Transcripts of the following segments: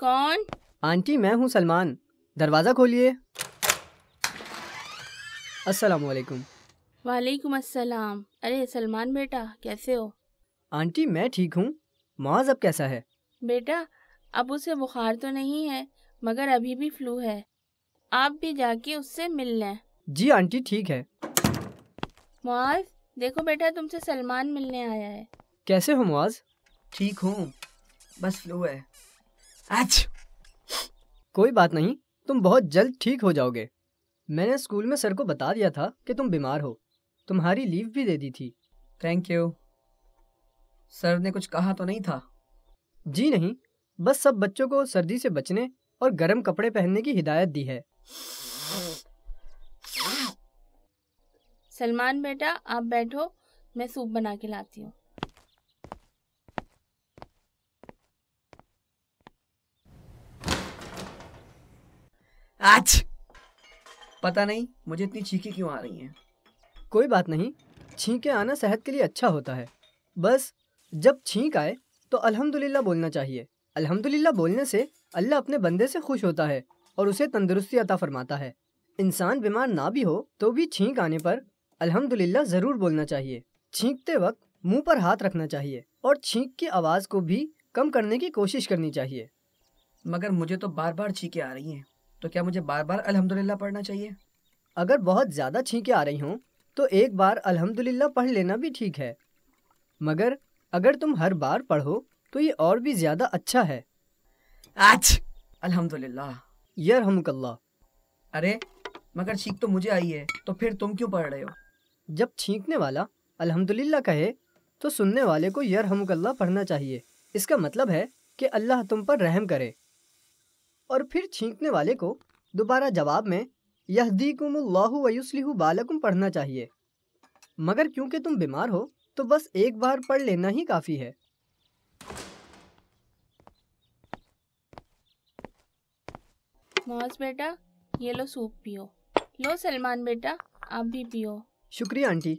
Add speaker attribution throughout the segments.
Speaker 1: कौन?
Speaker 2: आंटी मैं हूँ सलमान। दरवाज़ा खोलिए। अस्सलाम वालेकुम
Speaker 1: वालेकुम अस्सलाम। अरे सलमान बेटा कैसे हो?
Speaker 2: आंटी मैं ठीक हूँ। मुआज अब कैसा है?
Speaker 1: बेटा अब उसे बुखार तो नहीं है मगर अभी भी फ्लू है। आप भी जाके उससे मिल लें।
Speaker 2: जी आंटी ठीक है।
Speaker 1: मुआज देखो बेटा तुमसे सलमान मिलने आया है।
Speaker 2: कैसे हो मुआज?
Speaker 3: ठीक हूँ। बस फ्लू है।
Speaker 2: कोई बात नहीं तुम बहुत जल्द ठीक हो जाओगे। मैंने स्कूल में सर को बता दिया था कि तुम बीमार हो। तुम्हारी लीव भी दे दी थी।
Speaker 3: थैंक यू सर ने कुछ कहा तो नहीं था?
Speaker 2: जी नहीं बस सब बच्चों को सर्दी से बचने और गर्म कपड़े पहनने की हिदायत दी है।
Speaker 1: सलमान बेटा आप बैठो मैं सूप बना के लाती हूँ।
Speaker 3: आज। पता नहीं, मुझे इतनी चीखें क्यों आ रही हैं?
Speaker 2: कोई बात नहीं, छींके आना सेहत के लिए अच्छा होता है। बस, जब छींक आए तो अल्हम्दुलिल्लाह बोलना चाहिए। अल्हम्दुलिल्लाह बोलने से अल्लाह अपने बंदे से खुश होता है और उसे तंदुरुस्ती अता फरमाता है। इंसान बीमार ना भी हो तो भी छींक आने पर अल्हम्दुलिल्लाह ज़रूर बोलना चाहिए। छींकते वक्त मुँह पर हाथ रखना चाहिए और छींक की आवाज़ को भी कम करने की कोशिश करनी चाहिए।
Speaker 3: मगर मुझे तो बार बार चीखें आ रही हैं। तो क्या मुझे बार बार अल्हम्दुलिल्लाह पढ़ना चाहिए?
Speaker 2: अगर बहुत ज़्यादा छींकें आ रही हों तो एक बार अल्हम्दुलिल्लाह पढ़ लेना भी ठीक है। मगर अगर तुम हर बार पढ़ो तो ये और भी ज़्यादा अच्छा है।
Speaker 3: आज! अल्हम्दुलिल्लाह।
Speaker 2: यरहमुकल्ला
Speaker 3: अरे मगर चीख तो मुझे आई है तो फिर तुम क्यों पढ़ रहे हो?
Speaker 2: जब छींकने वाला अल्हम्दुलिल्लाह कहे तो सुनने वाले को यरहमुकल्ला पढ़ना चाहिए। इसका मतलब है कि अल्लाह तुम पर रहम करे। और फिर छींकने वाले को दोबारा जवाब में यहदीकुमुल्लाहु वयुस्लिहु बालकुम पढ़ना चाहिए। मगर क्योंकि तुम बीमार हो तो बस एक बार पढ़ लेना ही काफ़ी है।
Speaker 1: मौज बेटा ये लो सूप पियो। लो सलमान बेटा आप भी पियो।
Speaker 2: शुक्रिया आंटी।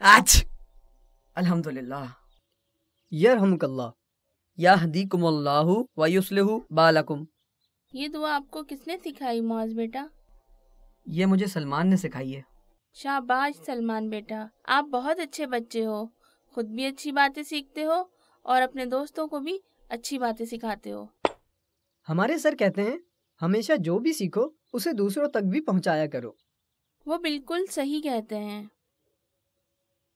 Speaker 3: आज। अल्हम्दुलिल्लाह।
Speaker 2: यरहमुकल्ला
Speaker 3: यहदीकुमुल्लाहु व युस्लिहु बालकुम।
Speaker 1: ये दुआ आपको किसने सिखाई मौज बेटा?
Speaker 3: ये मुझे सलमान ने सिखाई है।
Speaker 1: शाबाश सलमान बेटा। आप बहुत अच्छे बच्चे हो। खुद भी अच्छी बातें सीखते हो और अपने दोस्तों को भी अच्छी बातें सिखाते हो।
Speaker 2: हमारे सर कहते हैं हमेशा जो भी सीखो उसे दूसरों तक भी पहुँचाया करो।
Speaker 1: वो बिल्कुल सही कहते हैं।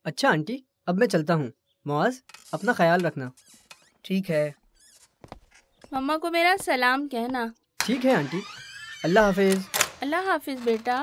Speaker 2: अच्छा आंटी अब मैं चलता हूँ। मुआज अपना ख्याल रखना।
Speaker 3: ठीक है।
Speaker 1: मम्मा को मेरा सलाम कहना।
Speaker 2: ठीक है आंटी। अल्लाह हाफिज़।
Speaker 1: अल्लाह हाफिज बेटा।